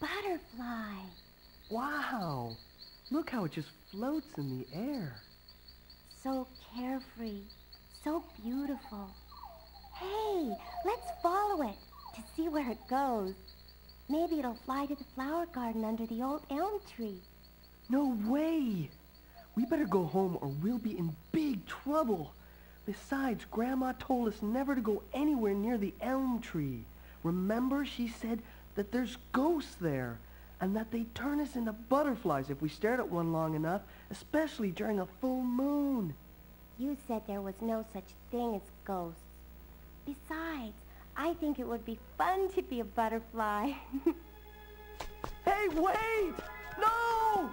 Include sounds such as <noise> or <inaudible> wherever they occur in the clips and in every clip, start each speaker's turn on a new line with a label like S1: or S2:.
S1: butterfly.
S2: Wow! Look how it just floats in the air.
S1: So carefree, so beautiful. Hey, let's follow it to see where it goes. Maybe it'll fly to the flower garden under the old elm tree.
S2: No way! We better go home or we'll be in big trouble. Besides, Grandma told us never to go anywhere near the elm tree. Remember, she said that there's ghosts there and that they turn us into butterflies if we stared at one long enough, especially during a full moon.
S1: You said there was no such thing as ghosts. Besides, I think it would be fun to be a butterfly. <laughs>
S2: hey, wait! No!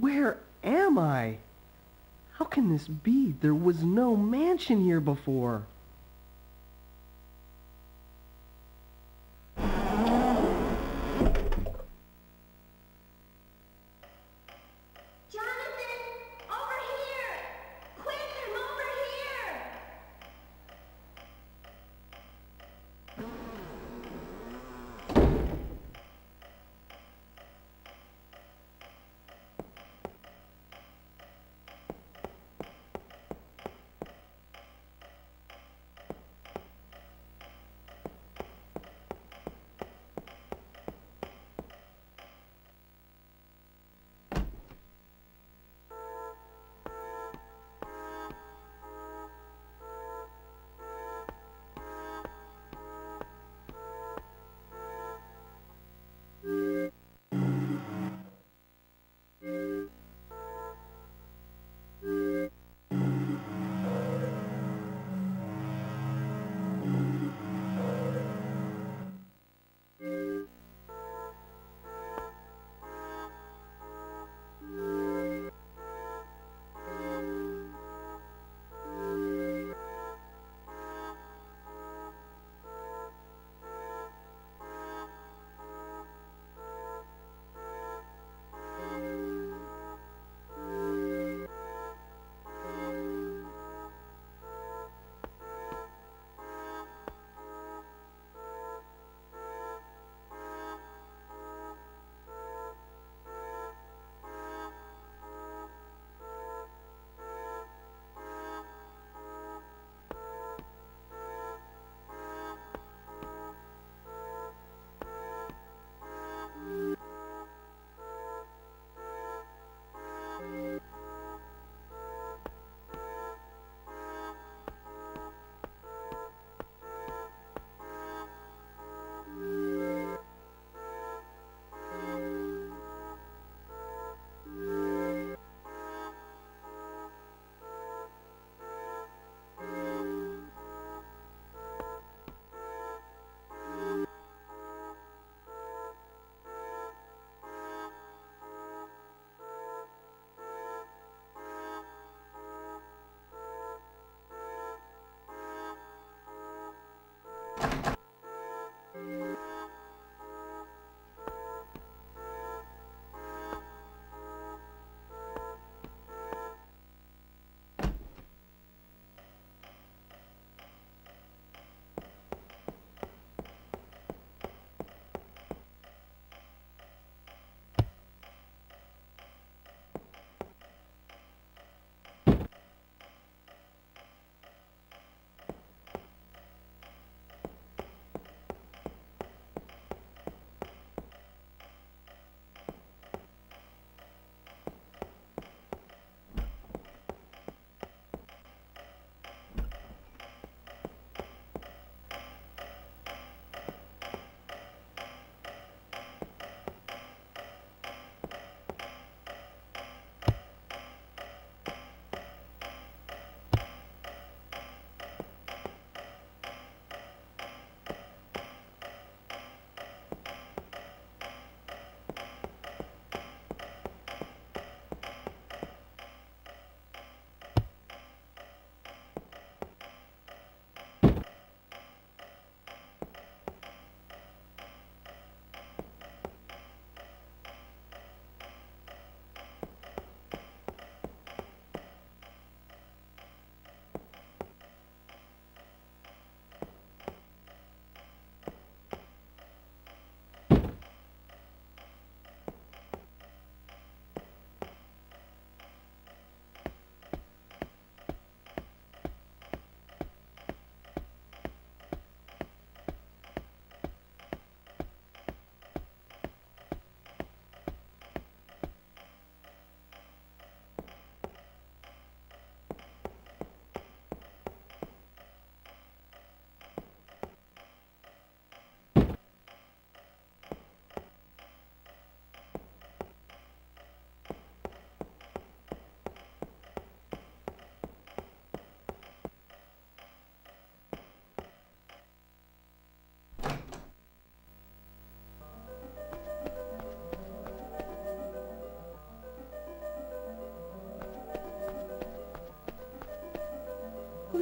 S2: Where am I? How can this be? There was no mansion here before.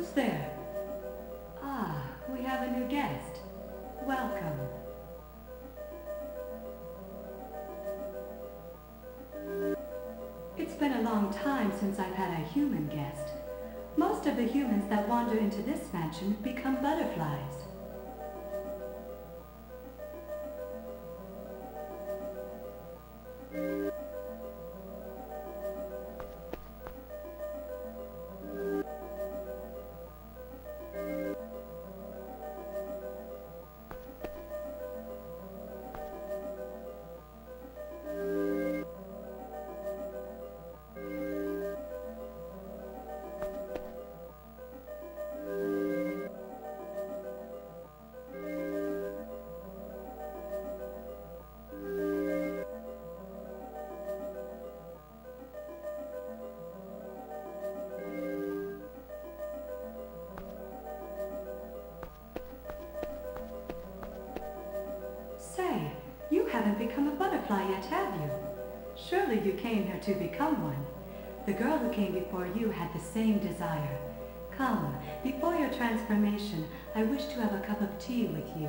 S3: Who's there? Ah, we have a new guest. Welcome. It's been a long time since I've had a human guest. Most of the humans that wander into this mansion become butterflies. Surely you came here to become one. The girl who came before you had the same desire. Come, before your transformation, I wish to have a cup of tea with you.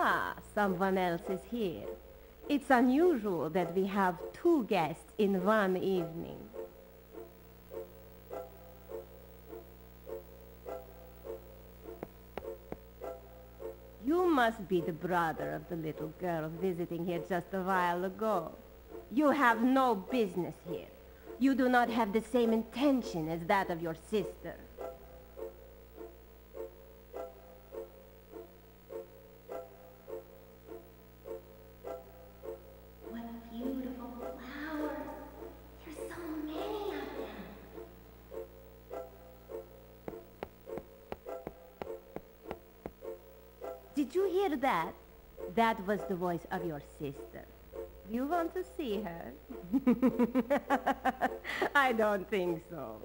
S1: Ah, someone else is here. It's unusual that we have two guests in one evening. You must be the brother of the little girl visiting here just a while ago. You have no business here. You do not have the same intention as that of your sister. Did you hear that? That was the voice of your sister. Do you want to see her? <laughs> I don't think so.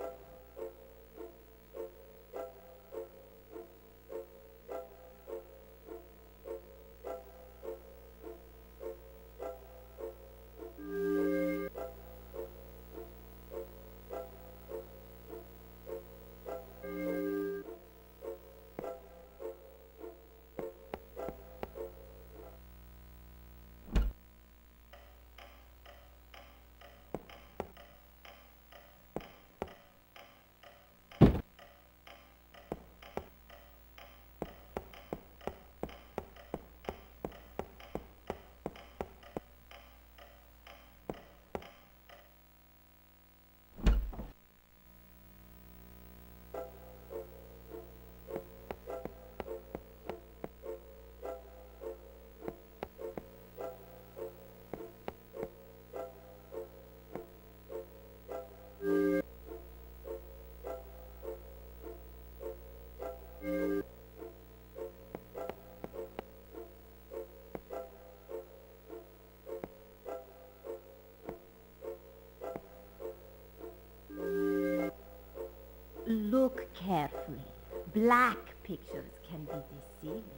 S1: Black pictures can be deceiving.